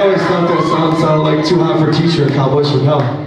I always thought that song sounded like Too Hot for Teacher, Cowboys from Hell.